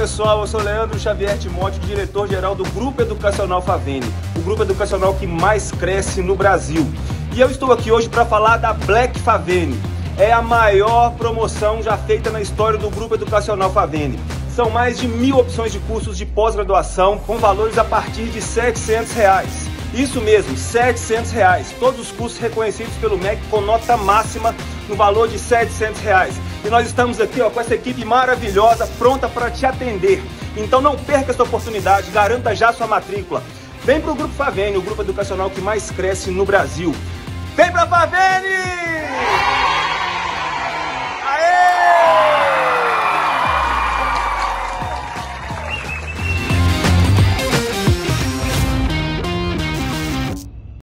pessoal, eu sou Leandro Xavier Timóteo, diretor-geral do Grupo Educacional Favene, o grupo educacional que mais cresce no Brasil. E eu estou aqui hoje para falar da Black Favene. É a maior promoção já feita na história do Grupo Educacional Favene. São mais de mil opções de cursos de pós-graduação com valores a partir de 700 reais. Isso mesmo, 700 reais. Todos os cursos reconhecidos pelo MEC com nota máxima no valor de 700 reais. E nós estamos aqui ó, com essa equipe maravilhosa pronta para te atender. Então não perca essa oportunidade, garanta já sua matrícula. Vem para o Grupo Favene, o grupo educacional que mais cresce no Brasil. Vem para Favene!